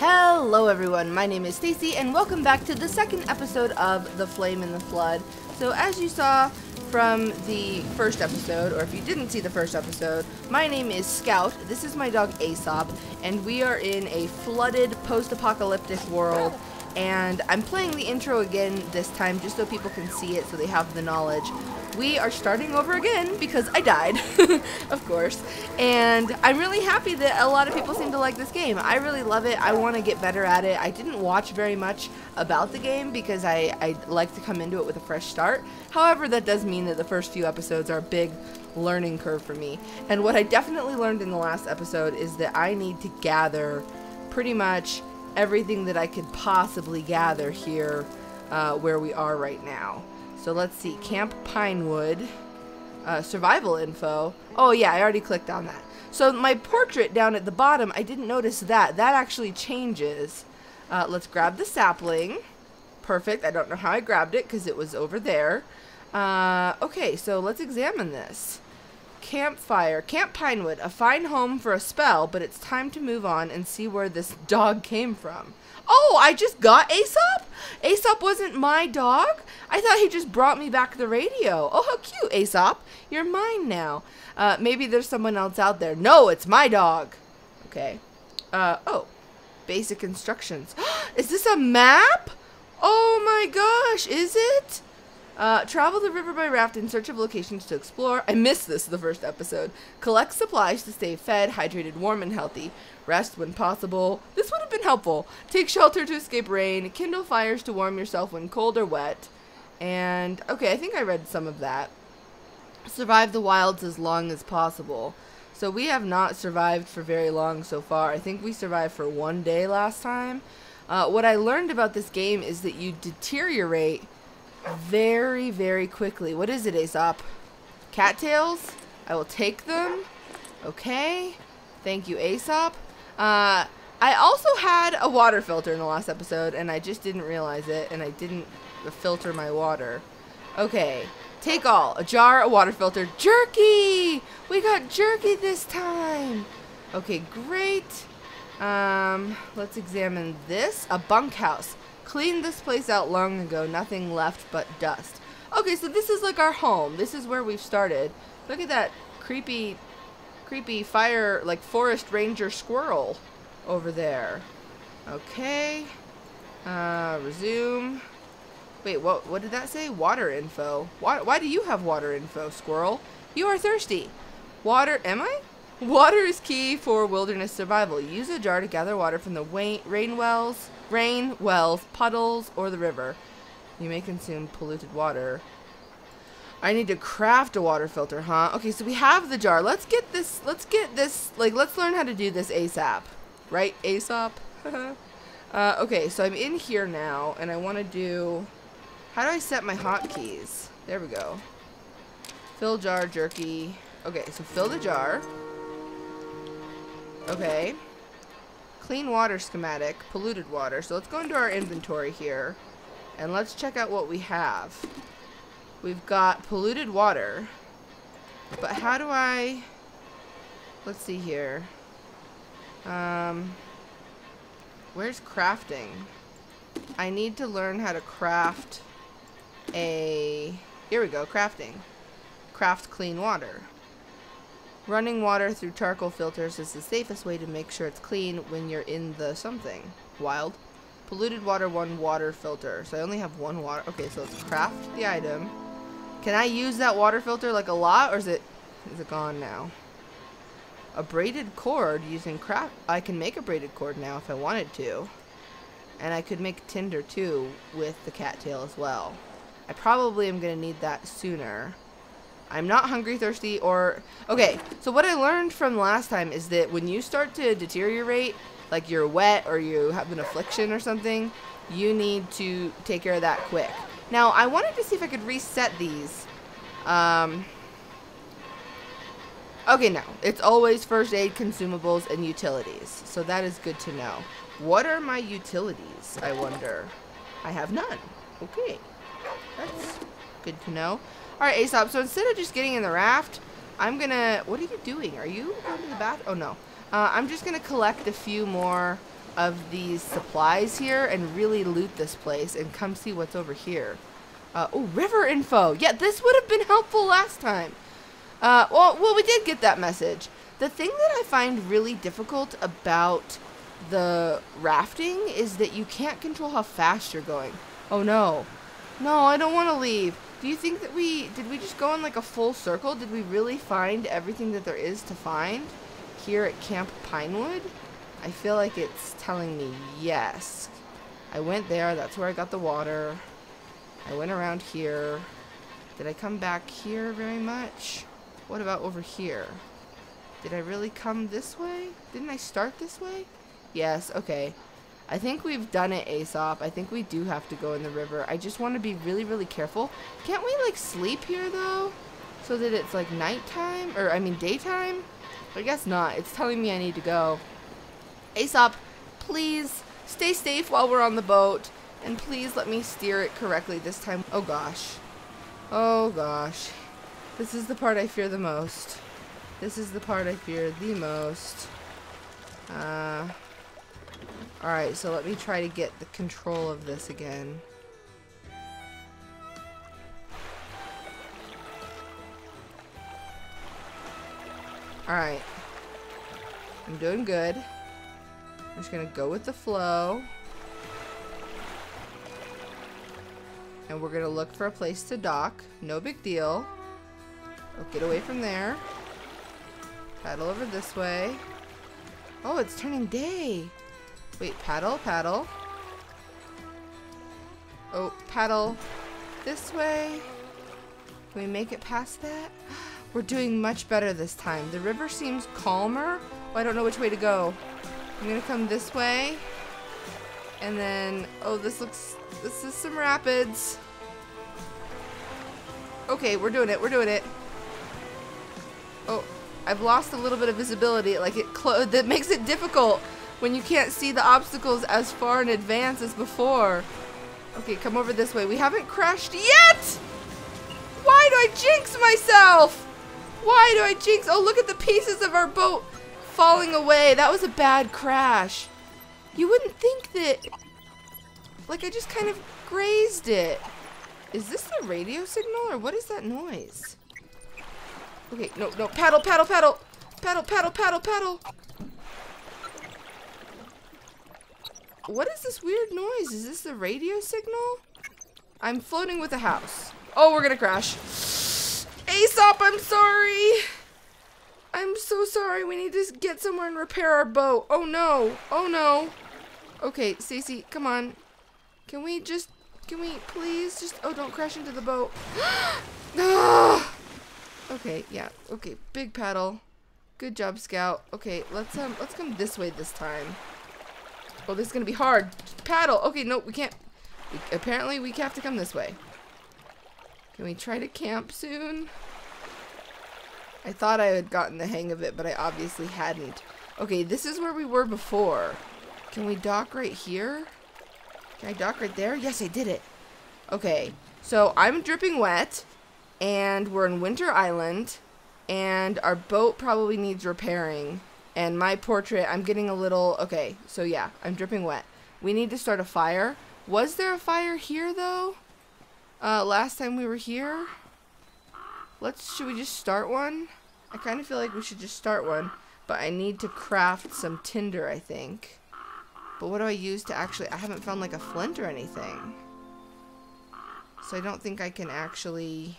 Hello everyone, my name is Stacy and welcome back to the second episode of The Flame in the Flood. So as you saw from the first episode, or if you didn't see the first episode, my name is Scout, this is my dog Aesop, and we are in a flooded post-apocalyptic world and I'm playing the intro again this time just so people can see it so they have the knowledge. We are starting over again because I died, of course, and I'm really happy that a lot of people seem to like this game. I really love it. I want to get better at it. I didn't watch very much about the game because I, I like to come into it with a fresh start. However, that does mean that the first few episodes are a big learning curve for me. And what I definitely learned in the last episode is that I need to gather pretty much everything that I could possibly gather here uh, where we are right now. So let's see, Camp Pinewood, uh, survival info. Oh yeah, I already clicked on that. So my portrait down at the bottom, I didn't notice that. That actually changes. Uh, let's grab the sapling. Perfect. I don't know how I grabbed it because it was over there. Uh, okay, so let's examine this. Campfire. Camp Pinewood. A fine home for a spell, but it's time to move on and see where this dog came from. Oh, I just got Aesop? Aesop wasn't my dog? I thought he just brought me back the radio. Oh, how cute, Aesop. You're mine now. Uh, maybe there's someone else out there. No, it's my dog. Okay. Uh, oh. Basic instructions. is this a map? Oh my gosh, is it? Uh, travel the river by raft in search of locations to explore. I missed this the first episode. Collect supplies to stay fed, hydrated, warm, and healthy. Rest when possible. This would have been helpful. Take shelter to escape rain. Kindle fires to warm yourself when cold or wet. And, okay, I think I read some of that. Survive the wilds as long as possible. So we have not survived for very long so far. I think we survived for one day last time. Uh, what I learned about this game is that you deteriorate very, very quickly. What is it, Aesop? Cattails? I will take them. Okay. Thank you, Aesop. Uh, I also had a water filter in the last episode, and I just didn't realize it, and I didn't filter my water. Okay. Take all. A jar, a water filter. Jerky! We got jerky this time! Okay, great. Um, let's examine this. A bunkhouse. Cleaned this place out long ago, nothing left but dust. Okay, so this is like our home. This is where we've started. Look at that creepy, creepy fire, like forest ranger squirrel over there. Okay. Uh, resume. Wait, what, what did that say? Water info. Why, why do you have water info, squirrel? You are thirsty. Water, am I? Water is key for wilderness survival. Use a jar to gather water from the rain wells rain, wells, puddles, or the river. You may consume polluted water. I need to craft a water filter, huh? Okay, so we have the jar. Let's get this, let's get this, like, let's learn how to do this ASAP. Right, Aesop? uh, okay, so I'm in here now, and I want to do, how do I set my hotkeys? There we go. Fill jar, jerky. Okay, so fill the jar. Okay clean water schematic, polluted water. So let's go into our inventory here and let's check out what we have. We've got polluted water. But how do I... Let's see here. Um, where's crafting? I need to learn how to craft a... Here we go, crafting. Craft clean water. Running water through charcoal filters is the safest way to make sure it's clean when you're in the something. Wild. Polluted water, one water filter. So I only have one water. Okay, so let's craft the item. Can I use that water filter like a lot or is it is it gone now? A braided cord using craft. I can make a braided cord now if I wanted to. And I could make tinder too with the cattail as well. I probably am going to need that sooner. I'm not hungry, thirsty, or... Okay, so what I learned from last time is that when you start to deteriorate, like you're wet or you have an affliction or something, you need to take care of that quick. Now, I wanted to see if I could reset these. Um, okay, no. It's always first aid, consumables, and utilities. So that is good to know. What are my utilities, I wonder? I have none. Okay. That's good to know. Alright, Aesop, so instead of just getting in the raft, I'm gonna... What are you doing? Are you going to the bath? Oh, no. Uh, I'm just gonna collect a few more of these supplies here and really loot this place and come see what's over here. Uh, oh, river info. Yeah, this would have been helpful last time. Uh, well, well, we did get that message. The thing that I find really difficult about the rafting is that you can't control how fast you're going. Oh no. No, I don't want to leave. Do you think that we, did we just go in like a full circle? Did we really find everything that there is to find here at Camp Pinewood? I feel like it's telling me yes. I went there, that's where I got the water. I went around here. Did I come back here very much? What about over here? Did I really come this way? Didn't I start this way? Yes, okay. I think we've done it, Aesop. I think we do have to go in the river. I just want to be really, really careful. Can't we, like, sleep here, though? So that it's, like, nighttime? Or, I mean, daytime? I guess not. It's telling me I need to go. Aesop, please stay safe while we're on the boat. And please let me steer it correctly this time. Oh, gosh. Oh, gosh. This is the part I fear the most. This is the part I fear the most. Uh, Alright, so let me try to get the control of this again. Alright. I'm doing good. I'm just gonna go with the flow. And we're gonna look for a place to dock. No big deal. Oh, get away from there. Paddle over this way. Oh, it's turning day. Wait, paddle, paddle. Oh, paddle this way. Can we make it past that? We're doing much better this time. The river seems calmer. Oh, I don't know which way to go. I'm gonna come this way. And then, oh, this looks, this is some rapids. Okay, we're doing it, we're doing it. Oh, I've lost a little bit of visibility. Like it that makes it difficult when you can't see the obstacles as far in advance as before. Okay, come over this way. We haven't crashed yet! Why do I jinx myself? Why do I jinx? Oh, look at the pieces of our boat falling away. That was a bad crash. You wouldn't think that... Like, I just kind of grazed it. Is this the radio signal, or what is that noise? Okay, no, no, paddle, paddle, paddle. Paddle, paddle, paddle, paddle. What is this weird noise? Is this the radio signal? I'm floating with a house. Oh, we're gonna crash. Aesop, I'm sorry. I'm so sorry. We need to get somewhere and repair our boat. Oh no. Oh no. Okay, Stacy, come on. Can we just, can we please just, oh, don't crash into the boat. ah! Okay, yeah. Okay, big paddle. Good job, Scout. Okay, let's um let's come this way this time. Oh, this is gonna be hard. Paddle. Okay, no, we can't. We, apparently, we have to come this way. Can we try to camp soon? I thought I had gotten the hang of it, but I obviously hadn't. Okay, this is where we were before. Can we dock right here? Can I dock right there? Yes, I did it. Okay, so I'm dripping wet and we're in Winter Island, and our boat probably needs repairing. And my portrait, I'm getting a little. Okay, so yeah, I'm dripping wet. We need to start a fire. Was there a fire here though? Uh, last time we were here. Let's. Should we just start one? I kind of feel like we should just start one, but I need to craft some tinder. I think. But what do I use to actually? I haven't found like a flint or anything. So I don't think I can actually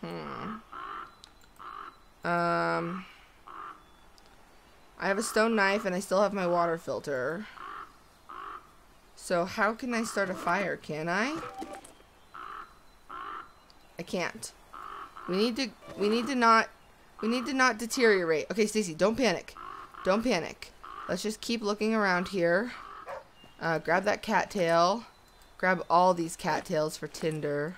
Hmm. Um. I have a stone knife and I still have my water filter. So how can I start a fire? Can I? I can't. We need to we need to not we need to not deteriorate. Okay, Stacy, don't panic. Don't panic. Let's just keep looking around here. Uh, grab that cattail. Grab all these cattails for tinder.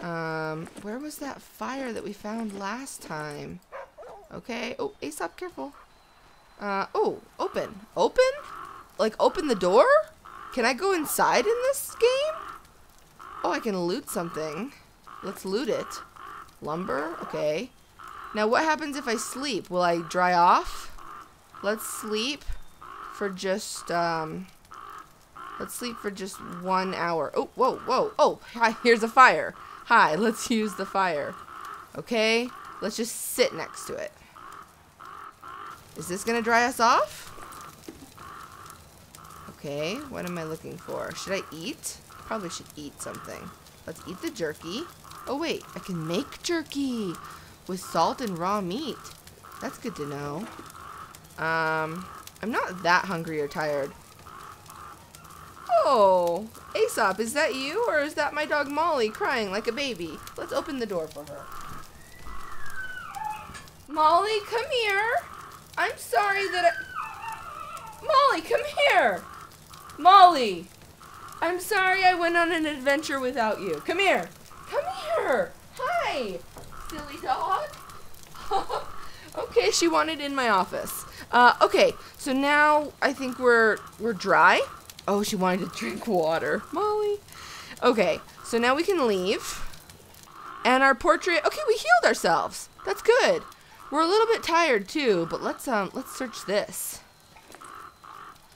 Um, where was that fire that we found last time? Okay. Oh, Aesop, careful. Uh, oh, open. Open? Like, open the door? Can I go inside in this game? Oh, I can loot something. Let's loot it. Lumber? Okay. Now, what happens if I sleep? Will I dry off? let's sleep for just, um, let's sleep for just one hour. Oh, whoa, whoa. Oh, hi, here's a fire. Hi, let's use the fire. Okay, let's just sit next to it. Is this gonna dry us off? Okay, what am I looking for? Should I eat? Probably should eat something. Let's eat the jerky. Oh wait, I can make jerky with salt and raw meat. That's good to know. Um, I'm not that hungry or tired. Oh, Aesop, is that you or is that my dog Molly crying like a baby? Let's open the door for her. Molly, come here. I'm sorry that I... Molly, come here. Molly, I'm sorry I went on an adventure without you. Come here. Come here. Hi, silly dog. okay, she wanted in my office. Uh, okay, so now I think we're we're dry. Oh, she wanted to drink water. Molly. Okay, so now we can leave. And our portrait. Okay, we healed ourselves. That's good. We're a little bit tired too, but let's um let's search this.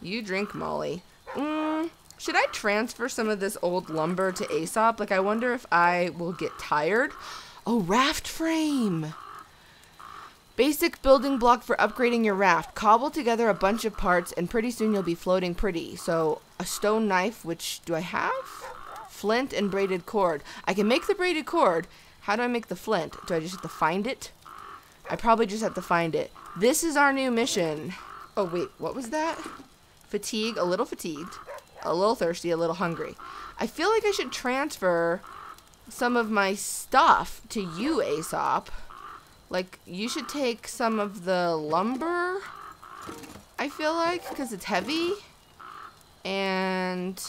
You drink, Molly. Mm, should I transfer some of this old lumber to Aesop? Like, I wonder if I will get tired. Oh, raft frame. Basic building block for upgrading your raft. Cobble together a bunch of parts, and pretty soon you'll be floating pretty. So, a stone knife, which do I have? Flint and braided cord. I can make the braided cord. How do I make the flint? Do I just have to find it? I probably just have to find it. This is our new mission. Oh, wait, what was that? Fatigue, a little fatigued, a little thirsty, a little hungry. I feel like I should transfer some of my stuff to you, Aesop. Like, you should take some of the lumber, I feel like, because it's heavy. And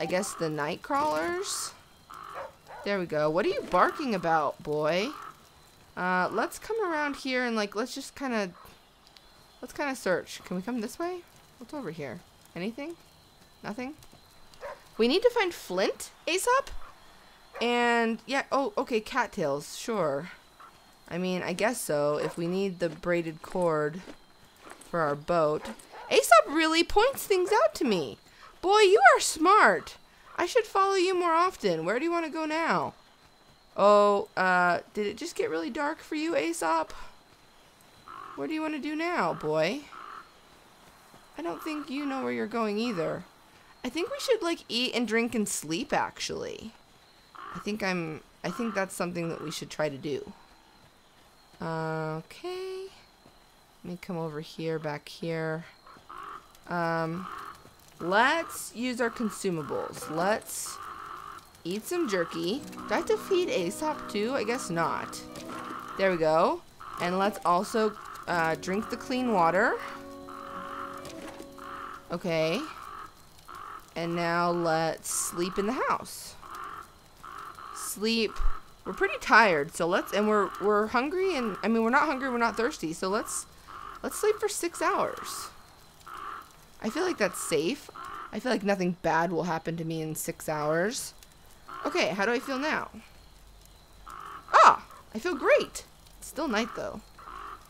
I guess the night crawlers. There we go. What are you barking about, boy? Uh, let's come around here and, like, let's just kind of, let's kind of search. Can we come this way? What's over here? Anything? Nothing? We need to find Flint, Aesop? And, yeah, oh, okay, cattails, sure. I mean, I guess so, if we need the braided cord for our boat. Aesop really points things out to me. Boy, you are smart. I should follow you more often. Where do you want to go now? Oh, uh, did it just get really dark for you, Aesop? What do you want to do now, boy? I don't think you know where you're going either. I think we should, like, eat and drink and sleep, actually. I think I'm... I think that's something that we should try to do. Okay. Let me come over here, back here. Um, let's use our consumables. Let's eat some jerky. Do I have to feed Aesop too? I guess not. There we go. And let's also uh, drink the clean water. Okay. And now let's sleep in the house. Sleep we're pretty tired, so let's and we're we're hungry and I mean we're not hungry, we're not thirsty, so let's let's sleep for six hours. I feel like that's safe. I feel like nothing bad will happen to me in six hours. Okay, how do I feel now? Ah, I feel great. It's still night though.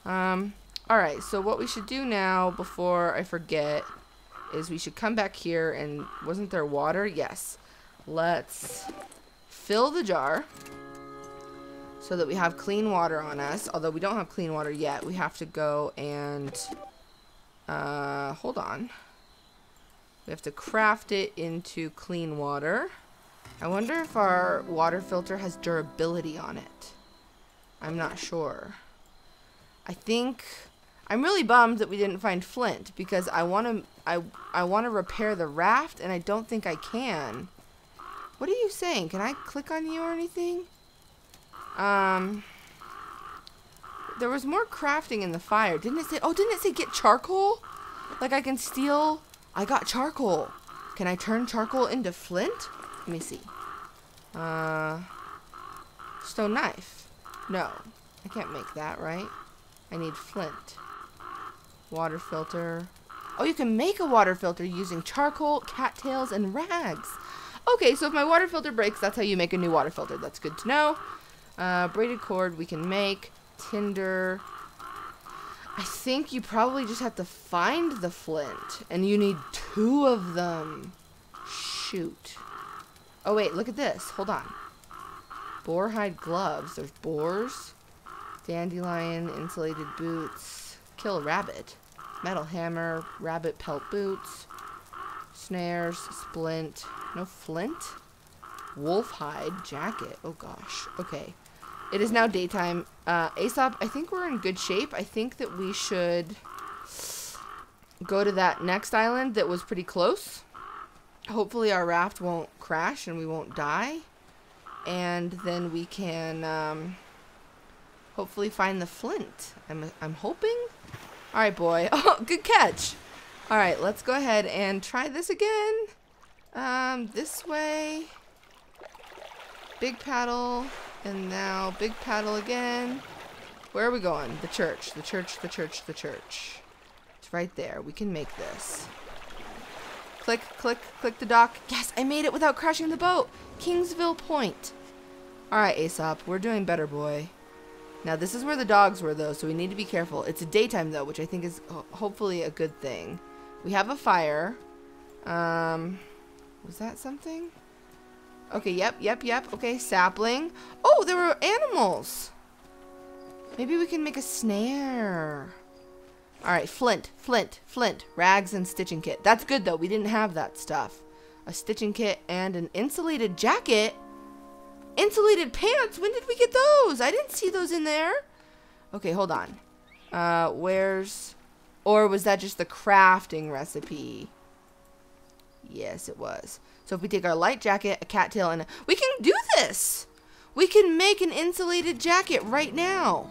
Um, alright, so what we should do now before I forget is we should come back here and wasn't there water? Yes. Let's fill the jar so that we have clean water on us. Although we don't have clean water yet, we have to go and, uh, hold on. We have to craft it into clean water. I wonder if our water filter has durability on it. I'm not sure. I think I'm really bummed that we didn't find flint because I want to I I want to repair the raft and I don't think I can. What are you saying? Can I click on you or anything? Um, there was more crafting in the fire. Didn't it say, oh, didn't it say get charcoal? Like I can steal, I got charcoal. Can I turn charcoal into flint? Let me see. Uh, stone knife. No, I can't make that, right? I need flint. Water filter. Oh, you can make a water filter using charcoal, cattails, and rags. Okay, so if my water filter breaks, that's how you make a new water filter. That's good to know. Uh, braided cord we can make. Tinder. I think you probably just have to find the flint, and you need two of them. Shoot. Oh, wait, look at this. Hold on. Boar hide gloves. There's boars. Dandelion, insulated boots. Kill a rabbit. Metal hammer, rabbit pelt boots. Snares, splint. No flint? Wolf hide jacket. Oh gosh. Okay. It is now daytime. Uh, Aesop, I think we're in good shape. I think that we should go to that next island that was pretty close. Hopefully our raft won't crash and we won't die. And then we can um, hopefully find the flint. I'm, I'm hoping. All right, boy. Oh, good catch. All right, let's go ahead and try this again. Um, this way. Big paddle. And now big paddle again. Where are we going? The church. The church, the church, the church. It's right there. We can make this. Click, click, click the dock. Yes, I made it without crashing the boat. Kingsville Point. Alright, Aesop. We're doing better, boy. Now, this is where the dogs were, though, so we need to be careful. It's a daytime, though, which I think is ho hopefully a good thing. We have a fire. Um, was that something? Okay, yep, yep, yep. Okay, sapling. Oh, there were animals. Maybe we can make a snare. All right, flint, flint, flint, rags and stitching kit. That's good, though. We didn't have that stuff. A stitching kit and an insulated jacket. Insulated pants? When did we get those? I didn't see those in there. Okay, hold on. Uh, where's... Or was that just the crafting recipe? Yes, it was. So if we take our light jacket, a cattail, and a, we can do this. We can make an insulated jacket right now.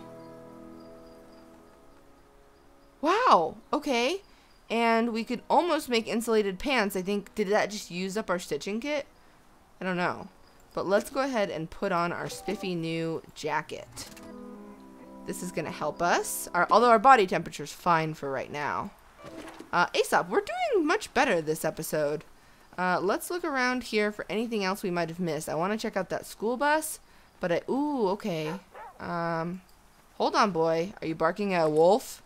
Wow. Okay. And we could almost make insulated pants. I think, did that just use up our stitching kit? I don't know. But let's go ahead and put on our spiffy new jacket. This is going to help us. Our, although our body temperature is fine for right now. Uh, Aesop, we're doing much better this episode. Uh, let's look around here for anything else we might have missed. I want to check out that school bus, but I... Ooh, okay. Um, hold on, boy. Are you barking at a wolf?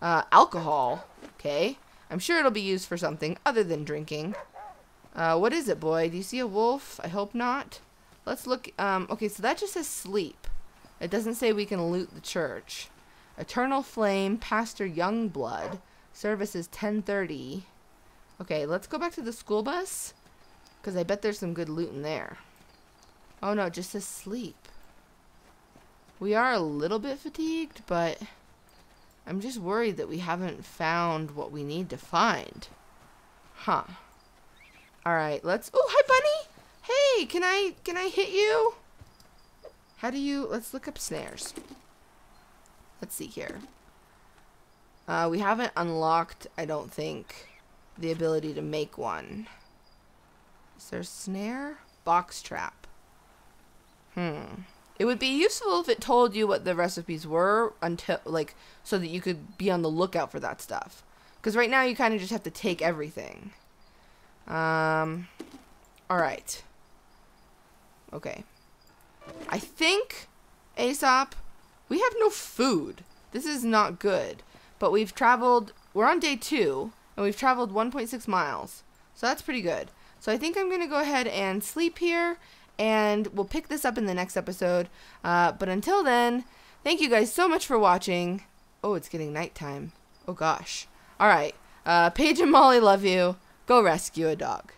Uh, alcohol. Okay. I'm sure it'll be used for something other than drinking. Uh, what is it, boy? Do you see a wolf? I hope not. Let's look. Um, okay, so that just says sleep. It doesn't say we can loot the church. Eternal Flame, Pastor Youngblood. Service is 1030. Okay, let's go back to the school bus. Because I bet there's some good loot in there. Oh no, it just says sleep. We are a little bit fatigued, but I'm just worried that we haven't found what we need to find. Huh. Alright, let's... Oh, hi, bunny! Hey, can I, can I hit you? How do you... Let's look up snares. Let's see here. Uh, we haven't unlocked, I don't think the ability to make one. Is there snare? Box trap. Hmm. It would be useful if it told you what the recipes were until, like, so that you could be on the lookout for that stuff. Because right now you kind of just have to take everything. Um, alright. Okay. I think, Aesop, we have no food. This is not good. But we've traveled, we're on day two, and we've traveled 1.6 miles. So that's pretty good. So I think I'm going to go ahead and sleep here, and we'll pick this up in the next episode. Uh, but until then, thank you guys so much for watching. Oh, it's getting nighttime. Oh gosh. All right. Uh, Page and Molly love you. Go rescue a dog.